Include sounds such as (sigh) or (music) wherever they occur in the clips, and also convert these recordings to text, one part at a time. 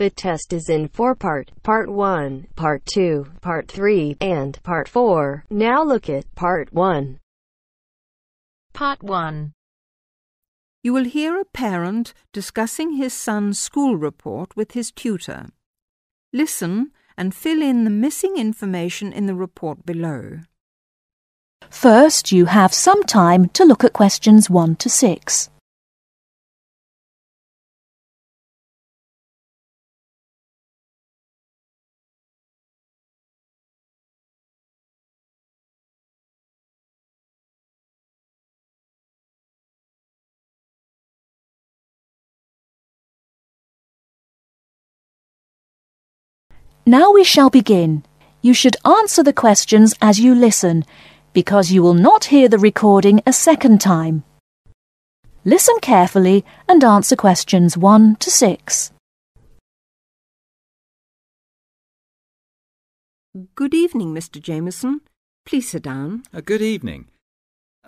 The test is in four part, part 1, part 2, part 3, and part 4. Now look at part 1. Part 1. You will hear a parent discussing his son's school report with his tutor. Listen and fill in the missing information in the report below. First, you have some time to look at questions 1 to 6. Now we shall begin. You should answer the questions as you listen, because you will not hear the recording a second time. Listen carefully and answer questions 1 to 6. Good evening, Mr. Jameson. Please sit down. Uh, good evening.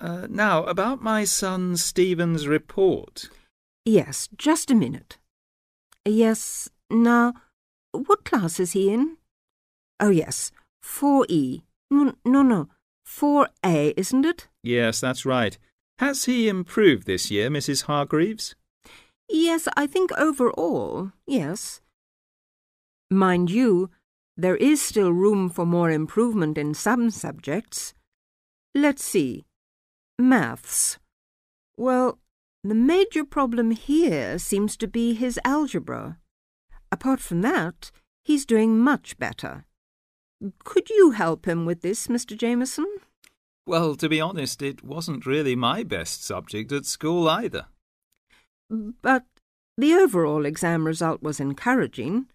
Uh, now, about my son Stephen's report. Yes, just a minute. Yes, now, what class is he in? Oh, yes, 4E. No, no, no, 4A, isn't it? Yes, that's right. Has he improved this year, Mrs. Hargreaves? Yes, I think overall, yes. Mind you, there is still room for more improvement in some subjects. Let's see. Maths. Well, the major problem here seems to be his algebra. Apart from that, he's doing much better. Could you help him with this, Mr. Jameson? Well, to be honest, it wasn't really my best subject at school either. But the overall exam result was encouraging.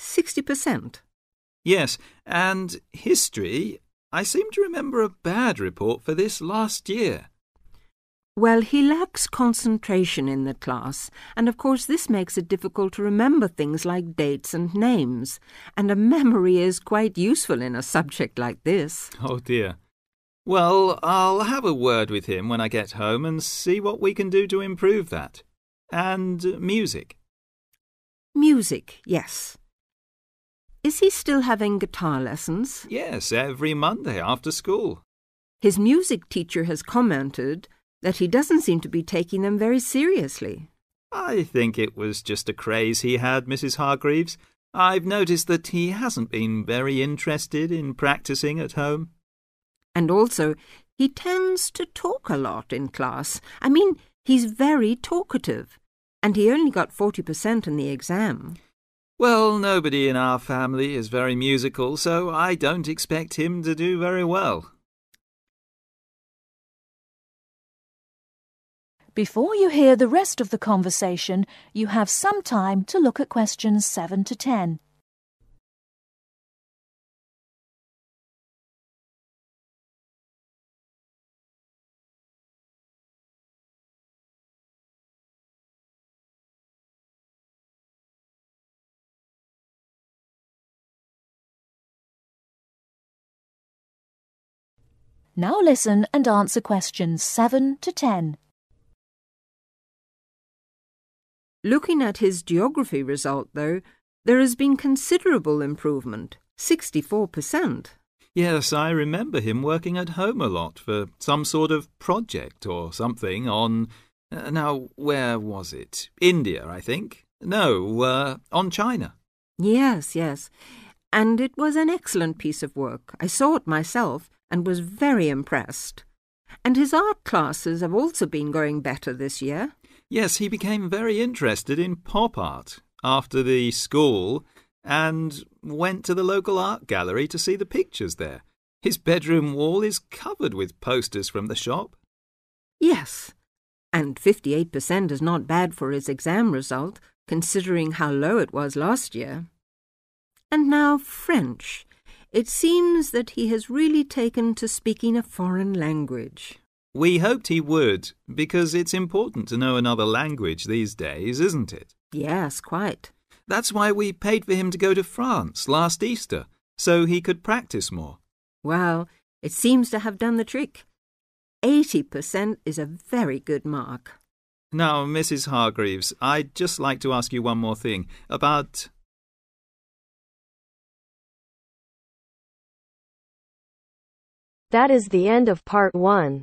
60%. Yes, and history. I seem to remember a bad report for this last year. Well, he lacks concentration in the class, and of course this makes it difficult to remember things like dates and names, and a memory is quite useful in a subject like this. Oh dear. Well, I'll have a word with him when I get home and see what we can do to improve that. And music. Music, yes. Is he still having guitar lessons? Yes, every Monday after school. His music teacher has commented that he doesn't seem to be taking them very seriously. I think it was just a craze he had, Mrs. Hargreaves. I've noticed that he hasn't been very interested in practicing at home. And also, he tends to talk a lot in class. I mean, he's very talkative, and he only got 40% in the exam. Well, nobody in our family is very musical, so I don't expect him to do very well. Before you hear the rest of the conversation, you have some time to look at questions 7 to 10. Now listen and answer questions 7 to 10. Looking at his geography result, though, there has been considerable improvement 64%. Yes, I remember him working at home a lot for some sort of project or something on. Uh, now, where was it? India, I think. No, uh, on China. Yes, yes. And it was an excellent piece of work. I saw it myself and was very impressed. And his art classes have also been going better this year. Yes, he became very interested in pop art after the school and went to the local art gallery to see the pictures there. His bedroom wall is covered with posters from the shop. Yes, and 58% is not bad for his exam result, considering how low it was last year. And now French. It seems that he has really taken to speaking a foreign language. We hoped he would, because it's important to know another language these days, isn't it? Yes, quite. That's why we paid for him to go to France last Easter, so he could practice more. Well, it seems to have done the trick. 80% is a very good mark. Now, Mrs. Hargreaves, I'd just like to ask you one more thing about. That is the end of part one.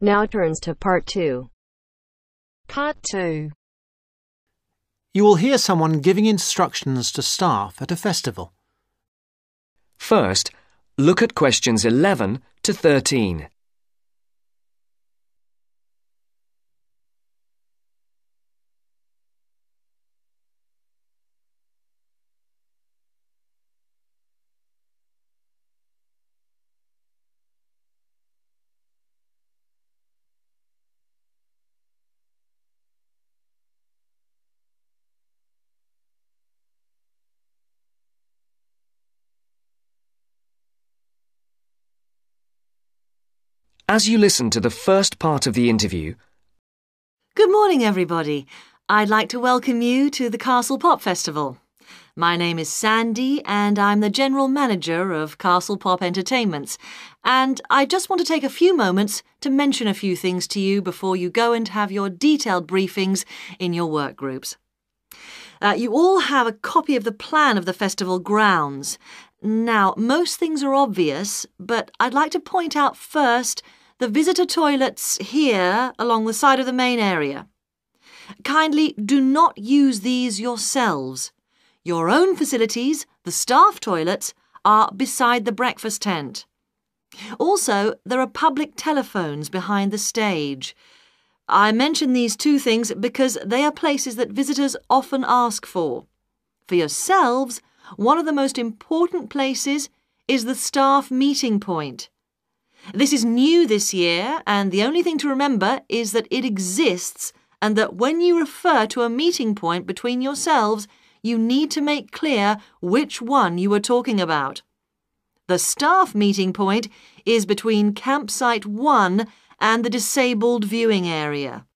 Now turns to part two. Part 2. You will hear someone giving instructions to staff at a festival. First, look at questions 11 to 13. As you listen to the first part of the interview, Good morning, everybody. I'd like to welcome you to the Castle Pop Festival. My name is Sandy, and I'm the General Manager of Castle Pop Entertainments. And I just want to take a few moments to mention a few things to you before you go and have your detailed briefings in your work groups. Uh, you all have a copy of the plan of the festival grounds. Now, most things are obvious, but I'd like to point out first the visitor toilets here along the side of the main area. Kindly do not use these yourselves. Your own facilities, the staff toilets, are beside the breakfast tent. Also, there are public telephones behind the stage. I mention these two things because they are places that visitors often ask for. For yourselves, one of the most important places is the staff meeting point. This is new this year, and the only thing to remember is that it exists and that when you refer to a meeting point between yourselves, you need to make clear which one you are talking about. The staff meeting point is between campsite 1 and the disabled viewing area.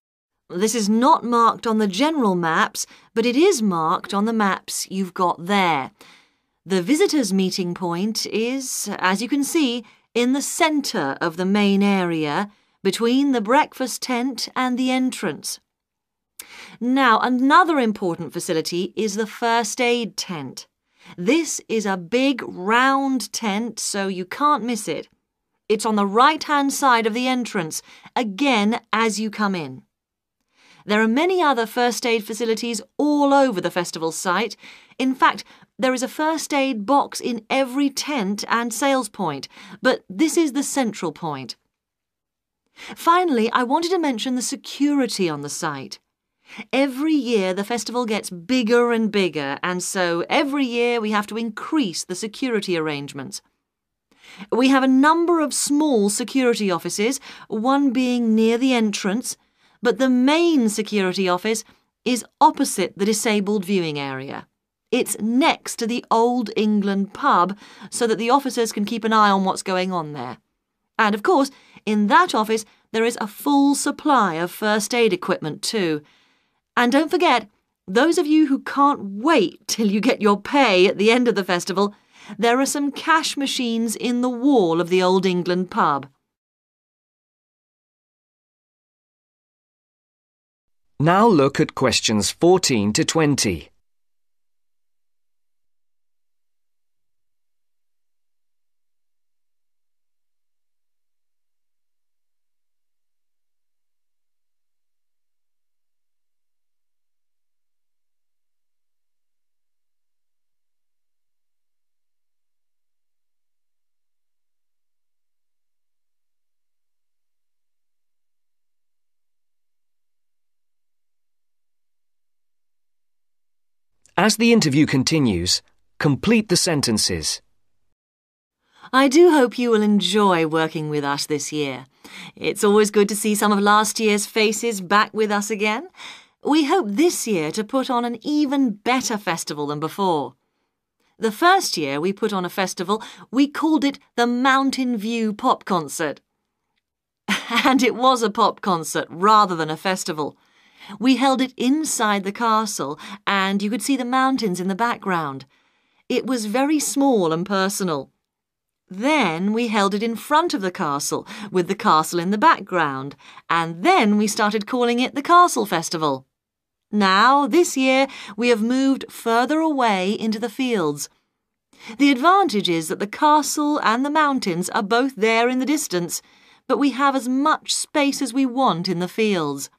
This is not marked on the general maps, but it is marked on the maps you've got there. The visitors' meeting point is, as you can see, in the centre of the main area, between the breakfast tent and the entrance. Now, another important facility is the first aid tent. This is a big round tent, so you can't miss it. It's on the right hand side of the entrance, again as you come in. There are many other first aid facilities all over the festival site. In fact, there is a first aid box in every tent and sales point, but this is the central point. Finally, I wanted to mention the security on the site. Every year the festival gets bigger and bigger, and so every year we have to increase the security arrangements. We have a number of small security offices, one being near the entrance, but the main security office is opposite the disabled viewing area. It's next to the Old England pub so that the officers can keep an eye on what's going on there. And of course, in that office, there is a full supply of first aid equipment too. And don't forget, those of you who can't wait till you get your pay at the end of the festival, there are some cash machines in the wall of the Old England pub. Now look at questions 14 to 20. As the interview continues, complete the sentences. I do hope you will enjoy working with us this year. It's always good to see some of last year's faces back with us again. We hope this year to put on an even better festival than before. The first year we put on a festival, we called it the Mountain View Pop Concert. (laughs) And it was a pop concert rather than a festival. We held it inside the castle, and you could see the mountains in the background. It was very small and personal. Then we held it in front of the castle, with the castle in the background, and then we started calling it the Castle Festival. Now, this year, we have moved further away into the fields. The advantage is that the castle and the mountains are both there in the distance, but we have as much space as we want in the fields.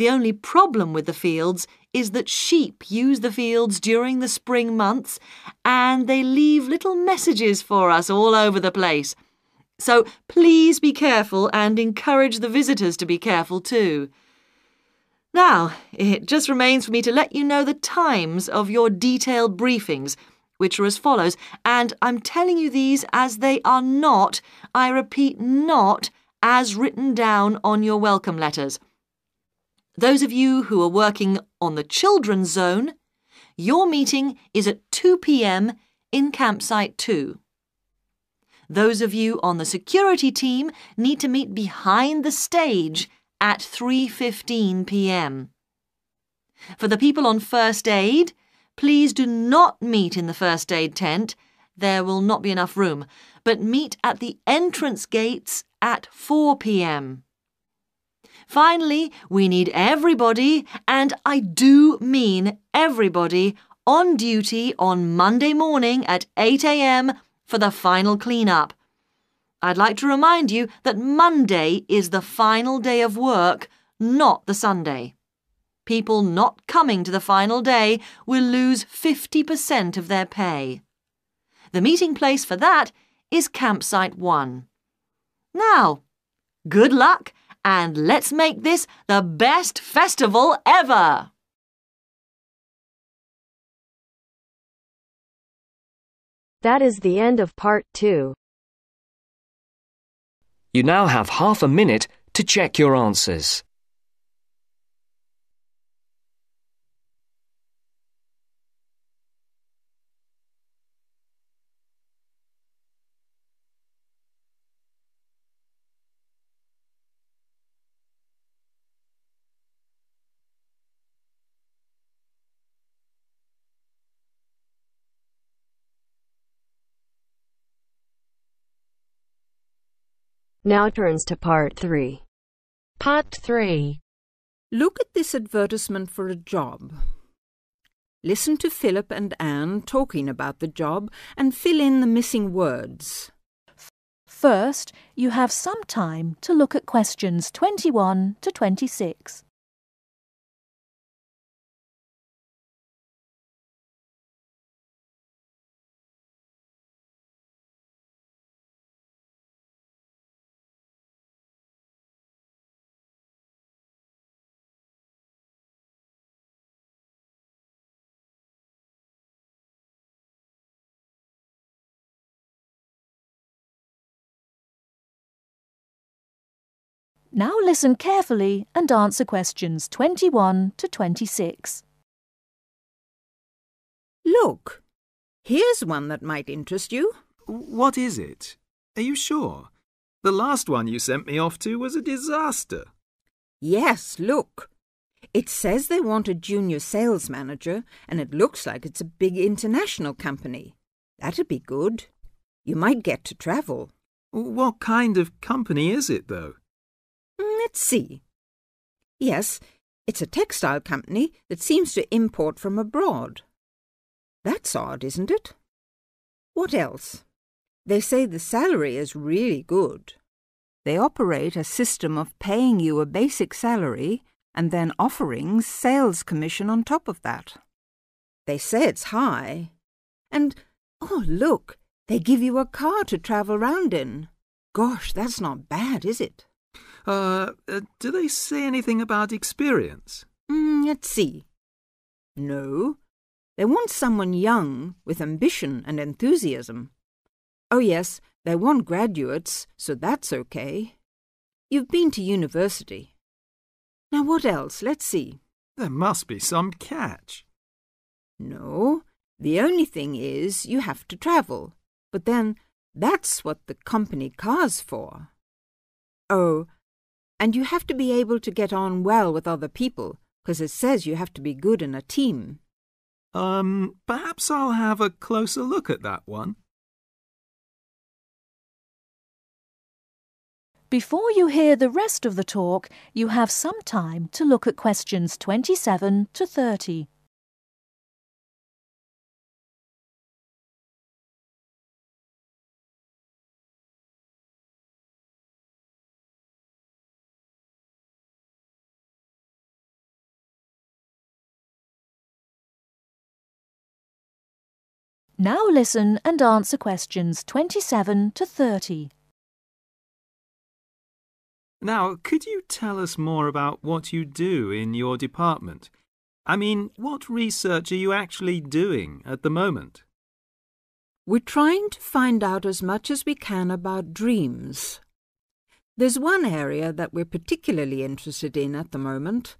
The only problem with the fields is that sheep use the fields during the spring months and they leave little messages for us all over the place. So please be careful and encourage the visitors to be careful too. Now, it just remains for me to let you know the times of your detailed briefings, which are as follows, and I'm telling you these as they are not, I repeat, not as written down on your welcome letters. Those of you who are working on the children's zone, your meeting is at 2 p.m. in campsite 2. Those of you on the security team need to meet behind the stage at 3:15 p.m. For the people on first aid, please do not meet in the first aid tent. There will not be enough room, but meet at the entrance gates at 4 p.m. Finally, we need everybody, and I do mean everybody, on duty on Monday morning at 8 a.m. for the final clean-up. I'd like to remind you that Monday is the final day of work, not the Sunday. People not coming to the final day will lose 50% of their pay. The meeting place for that is Campsite 1. Now, good luck and let's make this the best festival ever! That is the end of part two. You now have half a minute to check your answers. Now turns to part three. Part 3. Look at this advertisement for a job. Listen to Philip and Anne talking about the job and fill in the missing words. First, you have some time to look at questions 21 to 26. Now listen carefully and answer questions 21 to 26. Look, here's one that might interest you. What is it? Are you sure? The last one you sent me off to was a disaster. Yes, look. It says they want a junior sales manager, and it looks like it's a big international company. That'd be good. You might get to travel. What kind of company is it, though? Let's see. Yes, it's a textile company that seems to import from abroad. That's odd, isn't it? What else? They say the salary is really good. They operate a system of paying you a basic salary and then offering sales commission on top of that. They say it's high. And, oh, look, they give you a car to travel round in. Gosh, that's not bad, is it? Uh, uh, do they say anything about experience? Mm, let's see. No, they want someone young with ambition and enthusiasm. Oh, yes, they want graduates, so that's okay. You've been to university. Now, what else? Let's see. There must be some catch. No, The only thing is you have to travel, but then that's what the company car's for. Oh, and you have to be able to get on well with other people, because it says you have to be good in a team. Um, perhaps I'll have a closer look at that one. Before you hear the rest of the talk, you have some time to look at questions 27 to 30. Now listen and answer questions 27 to 30. Now, could you tell us more about what you do in your department? I mean, what research are you actually doing at the moment? We're trying to find out as much as we can about dreams. There's one area that we're particularly interested in at the moment,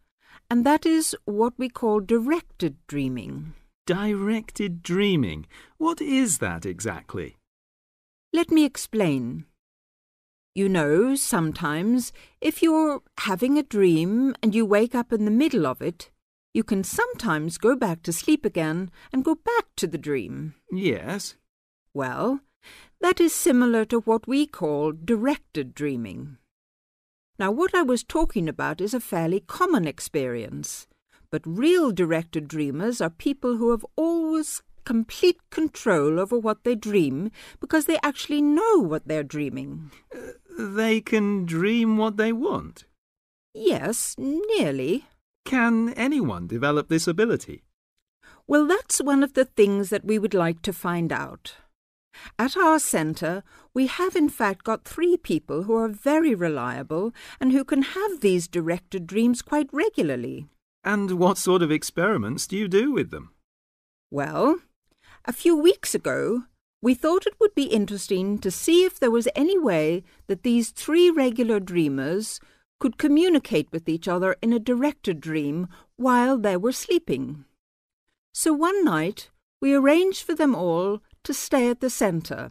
and that is what we call directed dreaming. Directed dreaming. What is that exactly? Let me explain. You know, sometimes, if you're having a dream and you wake up in the middle of it, you can sometimes go back to sleep again and go back to the dream. Yes. Well, that is similar to what we call directed dreaming. Now, what I was talking about is a fairly common experience, but real directed dreamers are people who have always complete control over what they dream because they actually know what they're dreaming. Uh, they can dream what they want? Yes, nearly. Can anyone develop this ability? Well, that's one of the things that we would like to find out. At our centre, we have in fact got three people who are very reliable and who can have these directed dreams quite regularly. And what sort of experiments do you do with them? Well, a few weeks ago, we thought it would be interesting to see if there was any way that these three regular dreamers could communicate with each other in a directed dream while they were sleeping. So one night, we arranged for them all to stay at the centre.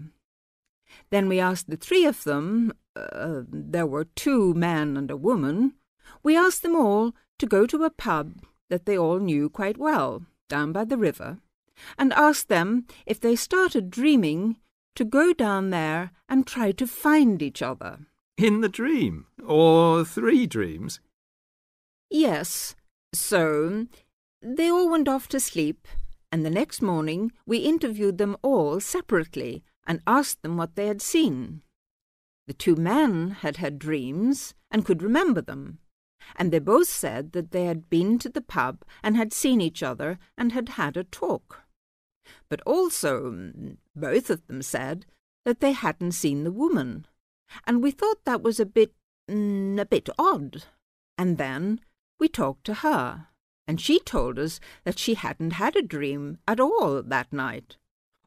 Then we asked the three of them, uh, there were two men and a woman, we asked them all to go to a pub that they all knew quite well, down by the river, and asked them if they started dreaming to go down there and try to find each other. In the dream? Or three dreams? Yes. So they all went off to sleep, and the next morning we interviewed them all separately and asked them what they had seen. The two men had had dreams and could remember them, and they both said that they had been to the pub and had seen each other and had had a talk. But also, both of them said that they hadn't seen the woman, and we thought that was a bit, mm, a bit odd. And then we talked to her, and she told us that she hadn't had a dream at all that night.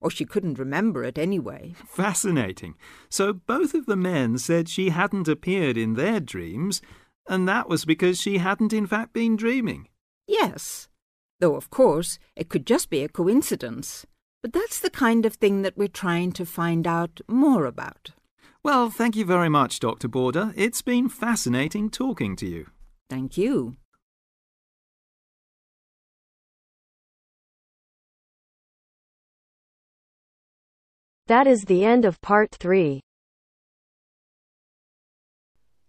Or she couldn't remember it anyway. Fascinating. So both of the men said she hadn't appeared in their dreams, and that was because she hadn't in fact been dreaming. Yes, though of course it could just be a coincidence. But that's the kind of thing that we're trying to find out more about. Well, thank you very much, Dr. Border. It's been fascinating talking to you. Thank you. That is the end of part three.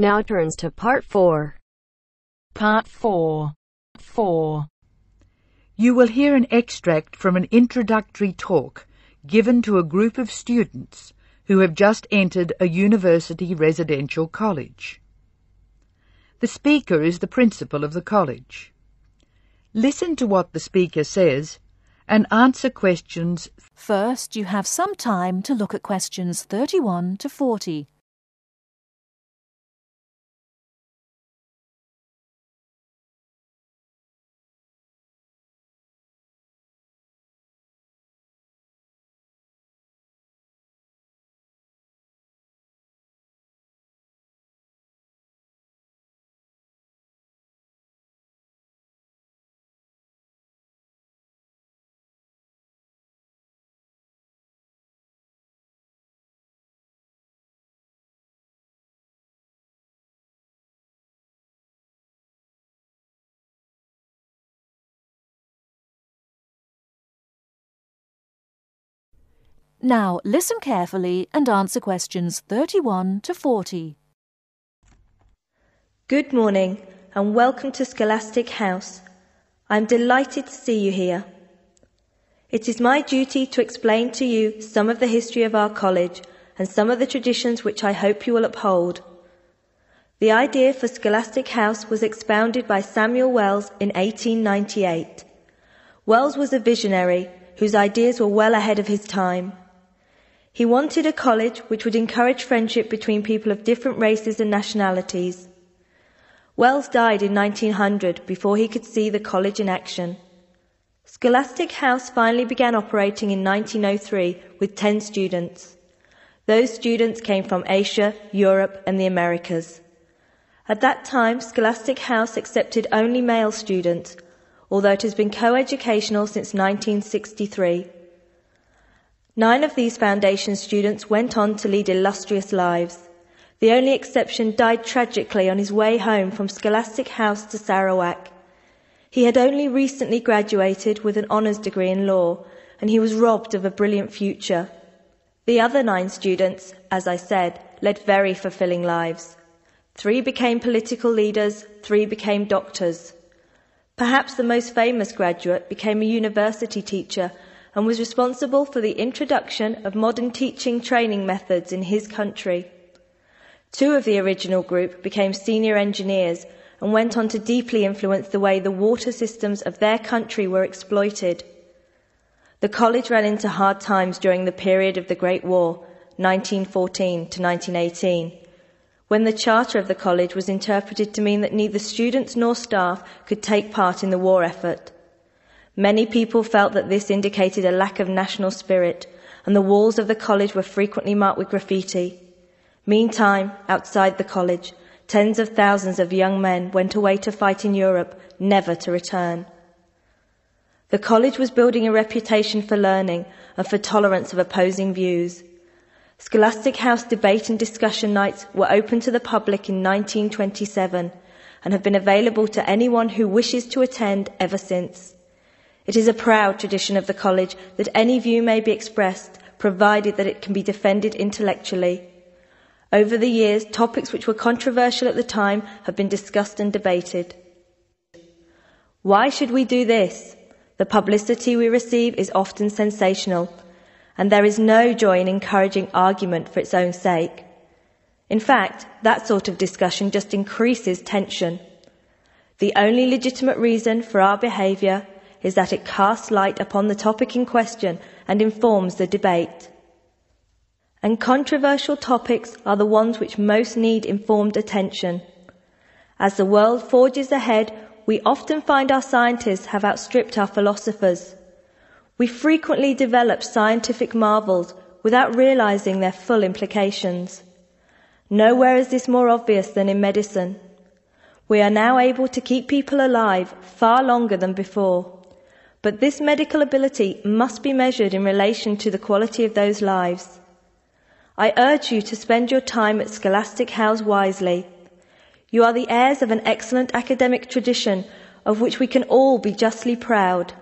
Now turns to part 4. Part 4. 4. You will hear an extract from an introductory talk given to a group of students who have just entered a university residential college. The speaker is the principal of the college. Listen to what the speaker says and answer questions First, you have some time to look at questions 31 to 40. Now, listen carefully and answer questions 31 to 40. Good morning and welcome to Scholastic House. I'm delighted to see you here. It is my duty to explain to you some of the history of our college and some of the traditions which I hope you will uphold. The idea for Scholastic House was expounded by Samuel Wells in 1898. Wells was a visionary whose ideas were well ahead of his time. He wanted a college which would encourage friendship between people of different races and nationalities. Wells died in 1900 before he could see the college in action. Scholastic House finally began operating in 1903 with 10 students. Those students came from Asia, Europe, and the Americas. At that time, Scholastic House accepted only male students, although it has been co-educational since 1963. Nine of these foundation students went on to lead illustrious lives. The only exception died tragically on his way home from Scholastic House to Sarawak. He had only recently graduated with an honours degree in law, and he was robbed of a brilliant future. The other nine students, as I said, led very fulfilling lives. Three became political leaders, three became doctors. Perhaps the most famous graduate became a university teacher and was responsible for the introduction of modern teaching training methods in his country. Two of the original group became senior engineers and went on to deeply influence the way the water systems of their country were exploited. The college ran into hard times during the period of the Great War, 1914 to 1918, when the charter of the college was interpreted to mean that neither students nor staff could take part in the war effort. Many people felt that this indicated a lack of national spirit, and the walls of the college were frequently marked with graffiti. Meantime, outside the college, tens of thousands of young men went away to fight in Europe, never to return. The college was building a reputation for learning and for tolerance of opposing views. Scholastic House debate and discussion nights were open to the public in 1927 and have been available to anyone who wishes to attend ever since. It is a proud tradition of the college that any view may be expressed, provided that it can be defended intellectually. Over the years, topics which were controversial at the time have been discussed and debated. Why should we do this? The publicity we receive is often sensational, and there is no joy in encouraging argument for its own sake. In fact, that sort of discussion just increases tension. The only legitimate reason for our behaviour is that it casts light upon the topic in question and informs the debate. And controversial topics are the ones which most need informed attention. As the world forges ahead, we often find our scientists have outstripped our philosophers. We frequently develop scientific marvels without realizing their full implications. Nowhere is this more obvious than in medicine. We are now able to keep people alive far longer than before. But this medical ability must be measured in relation to the quality of those lives. I urge you to spend your time at Scholastic House wisely. You are the heirs of an excellent academic tradition of which we can all be justly proud.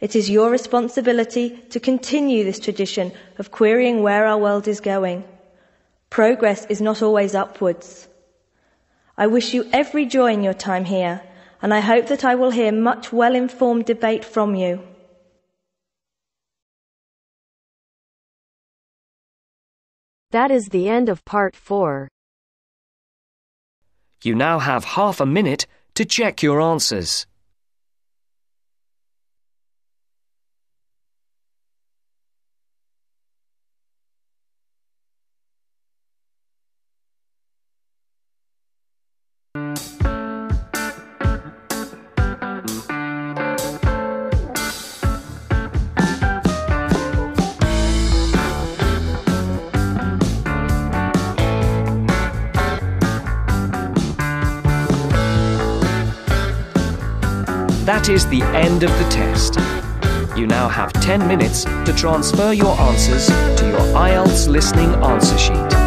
It is your responsibility to continue this tradition of querying where our world is going. Progress is not always upwards. I wish you every joy in your time here and I hope that I will hear much well informed debate from you. That is the end of part four. You now have half a minute to check your answers. That is the end of the test. You now have 10 minutes to transfer your answers to your IELTS listening answer sheet.